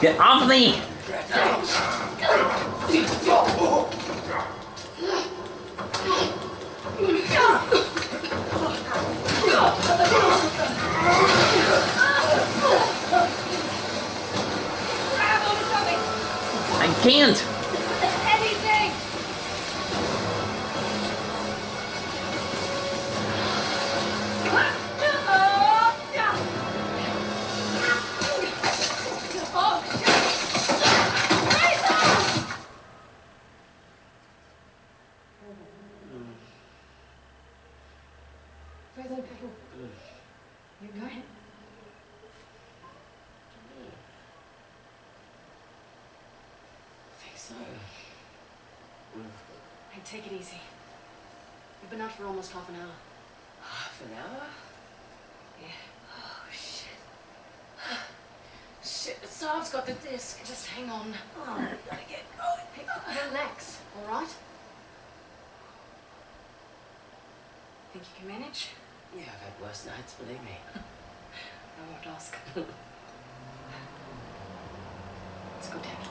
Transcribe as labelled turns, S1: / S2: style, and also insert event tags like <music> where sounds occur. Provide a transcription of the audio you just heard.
S1: Get off me! I can't!
S2: Frazer, you going?
S3: I think so. Hey, take it easy. We've been out for almost half an hour.
S2: Half an hour?
S3: Yeah.
S2: Oh, shit. <sighs> Shit, Asav's got the disc.
S3: Just hang on.
S2: Oh,
S3: Think you can manage?
S2: Yeah, I've had worse nights, believe me. <laughs>
S3: I won't ask. Let's go, Dad.